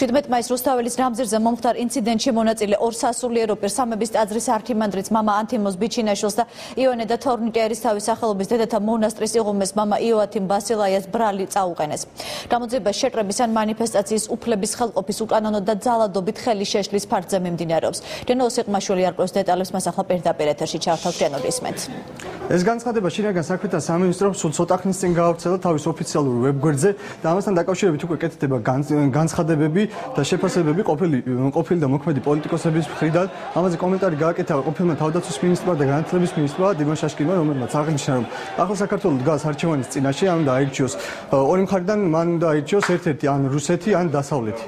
17 მაისს რუსთაველის რამზირზე მომხდარ ინციდენტში მონაწილე ორ სასულიერო პირსამების ტაძრის არქიმანდრიც მამა ანთიმოს ბიჩინაშვილს და იონე და თორნიტერის თავის სახელობის დედათა მონასტრის იღუმეს მამა იოათიმ ბასილაიას ბრალი წაუყენეს. გამოძიება შეტრების ან მანიფესტაციის უფლების ხელყოფის უკანონო და ძალადობით ხელი შეშლის ფაქტზე მიმდინარეობს. დენო სიყმაშვილი არყოს დეტალებს მას ახლა პირდაპირ ეთერში ჩავთავ დენო ისმეთ. ეს განცხადება შინაგან საქმეთა სამინისტრომ სულ ცოტა ხნის წინ გაავრცელა თავის ოფიციალურ ვებგვერდზე და ამასთან დაკავშირებით უკვე კეთდება განცხადებები და შეფასებები ყოფილი ყოფილი და მოქმედი პოლიტიკოსების მხრიდან. ამაზე კომენტარი გააკეთა ყოფილმა თავდაცვის მინისტრმა და განათლების მინისტრმა დიმონ შაშკინმა, რომელმაც აღნიშნა, რომ ახლა საქართველოს დგას არჩევანის წინაშე, ან დაირჩიოს ორი მხარიდან მან დაირჩიოს ერთ-ერთი ან რუსეთი, ან დასავლეთი.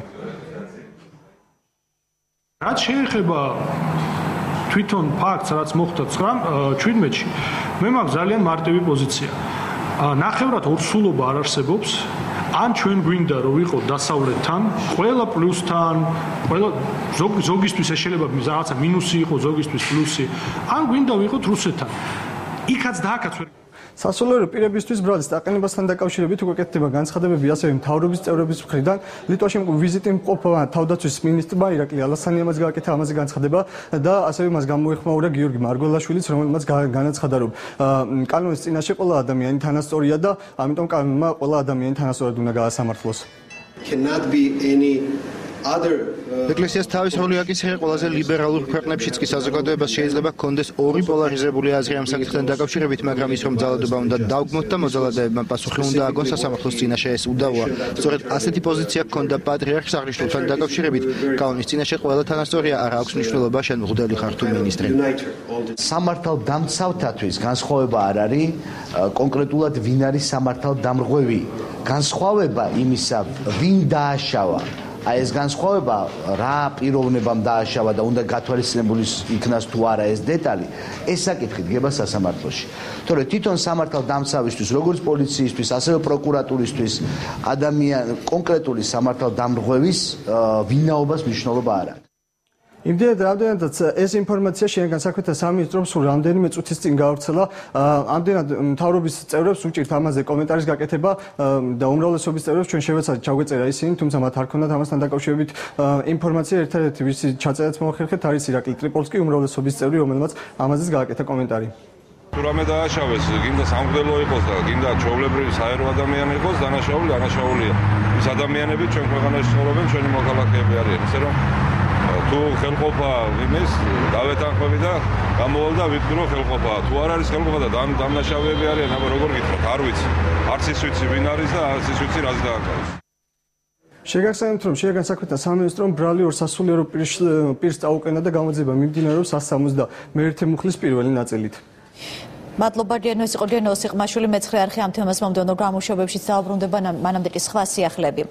რაც შეეხება თვითონ ფაქტს, რაც მოხდა 17-ში, მე მაქვს ძალიან მარტივი პოზიცია. ნახევრად ორსულობა არ არსებობს. ან ჩვენ გვინდა რომ ვიყოთ დასავლეთთან, ყველა პლუსთან, ყველა ზოგი ზოგისთვის შეიძლება რაღაცა მინუსი იყოს, ზოგისთვის პლუსი, ან გვინდა ვიყოთ რუსეთთან. იქაც და აქაც ვერ სასულიერო პირებისთვის ბრალის დაყენებასთან დაკავშირებით უკვე კეთდება განცხადებები ასევე მთავრობის წევრების მხრიდან. ლიტვაში ვიზიტი მყოფა თავდაცვის მინისტრმა ირაკლი ალასანიამაც გააკეთა ამაზე განცხადება და ასევე მას გამოეხმაურა გიორგი მარგველაშვილიც, რომელმაც განაცხადა, რომ კანონის წინაშე ყველა ადამიანი თანასწორია და ამიტომ კანონმა ყველა ადამიანი თანასწორად უნდა გაასამართლოს. cannot be any ეკლესიას თავის როლი აკისრია ყველაზე ლიბერალურ ქვეყნებშიც კი საზოგადოებას შეიძლება ჰქონდეს ორი პოლარიზებული აზრი ამ საკითხთან დაკავშირებით, მაგრამ ის რომ ძალადობა უნდა დაუგმოთ და მოძალადებებმა პასუხი უნდა აგონ სასამართლოს წინაშე ეს უდავოა. სწორედ ასეთი პოზიცია ჰქონდა პატრიარქს აღნიშნულთან დაკავშირებით, კანონის წინაშე ყველა თანასწორია, არ აქვს მნიშვნელობა შენ მღვდელი ხარ თუ მინისტრი. სამართალ დამცავთათვის განსხვავება არ არის კონკრეტულად ვინ არის სამართალ დამრღვევი. განსხვავება იმისა, ვინ დააშავა აი ეს განსხვავება რა პიროვნებამ დააშავა და უნდა გათვალისწინებული იქნას თუ არა ეს დეტალი ეს საკითხი დგება სასამართლოში. თორე თვითონ სამართალ დამცავისთვის როგორც პოლიციისთვის ასევე პროკურატურისთვის ადამიან კონკრეტული სამართალ დამრღვევის ვინაობას მნიშვნელობა არ აქვს იმდენად რამდენადაც ეს ინფორმაცია შენგან საქმეთა სამინისტრომ სულ რამდენიმე წუთის წინ გავრცელა ამდენად მთავრობის წევრებს უჭირთ ამაზე კომენტარის გაკეთება და უმრავლესობის წევრებს ჩვენ შევეცადეთ ჩაგვეწერა ისინი თუმცა მათ არ ქონდათ ამასთან დაკავშირებით. ინფორმაცია ერთადერთი ვისი ჩაწერაც მოახერხეთ არის ირაკლი ტრიპოლსკი უმრავლესობის წევრი რომელმაც ამაზეც გააკეთა კომენტარი. თუ რამე დააშავეს, გინდა სამგდელო იყოს და გინდა ჩოვლებრივი საერო ადამიანი იყოს, დანაშაული, დანაშაულია. ის ადამიანები ჩვენ ქვეყანაში ცხოვრობენ, ჩვენი მოქალაქეები არიან, ისე რომ თუ ხელყოფა იმის დავეთანხმები და გამოვალ და ვიტყვი რომ ხელყოფაა თუ არ არის ხელყოფა და დამნაშავეები არიან აბა როგორ გითხრათ? არ ვიცი. არც ის ვიცი ვინ არის და არც ის ვიცი რაც დააკაროს შეგახსენებთ რომ შეგან საქმეთა სამინისტრომ ბრალი ორ სასულიერო პირს წაუყენა და გამოძიება მიმდინარეობს 171 მუხლის პირველი ნაწილით. მადლობა დიანოს იყო დიანოს იყმაშვილი მეცხრე არხი ამ თემას მომდენო გამოშვებებში საუბრუნდება მანამდე კი სხვა სიახლეები